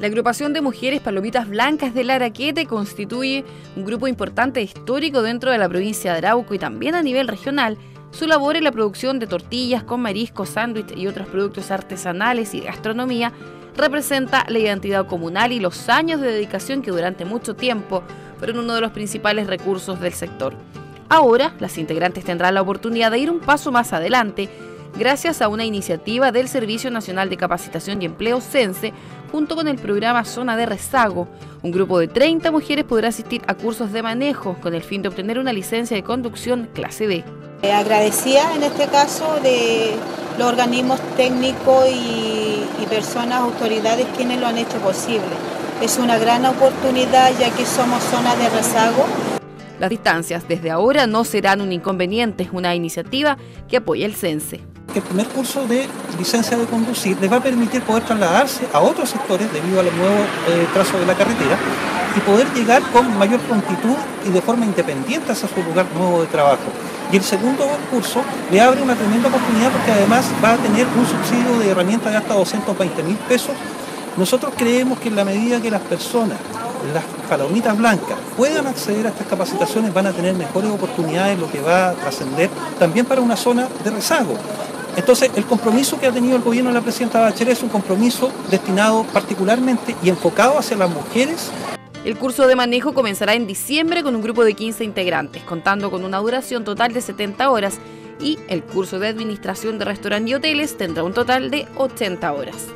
La agrupación de mujeres palomitas blancas del Araquete constituye un grupo importante histórico dentro de la provincia de Arauco y también a nivel regional. Su labor en la producción de tortillas con mariscos, sándwich y otros productos artesanales y gastronomía representa la identidad comunal y los años de dedicación que durante mucho tiempo fueron uno de los principales recursos del sector. Ahora, las integrantes tendrán la oportunidad de ir un paso más adelante gracias a una iniciativa del Servicio Nacional de Capacitación y Empleo CENSE junto con el programa Zona de Rezago. Un grupo de 30 mujeres podrá asistir a cursos de manejo con el fin de obtener una licencia de conducción clase B. Eh, agradecida en este caso de los organismos técnicos y, y personas, autoridades quienes lo han hecho posible. Es una gran oportunidad ya que somos zona de rezago las distancias desde ahora no serán un inconveniente, es una iniciativa que apoya el CENSE el primer curso de licencia de conducir les va a permitir poder trasladarse a otros sectores debido a los nuevos eh, trazos de la carretera y poder llegar con mayor prontitud y de forma independiente hacia su lugar nuevo de trabajo. Y el segundo curso le abre una tremenda oportunidad porque además va a tener un subsidio de herramientas de hasta 220 mil pesos. Nosotros creemos que en la medida que las personas las palomitas blancas puedan acceder a estas capacitaciones van a tener mejores oportunidades, lo que va a trascender también para una zona de rezago. Entonces, el compromiso que ha tenido el gobierno de la presidenta Bachelet es un compromiso destinado particularmente y enfocado hacia las mujeres. El curso de manejo comenzará en diciembre con un grupo de 15 integrantes, contando con una duración total de 70 horas y el curso de administración de restaurantes y hoteles tendrá un total de 80 horas.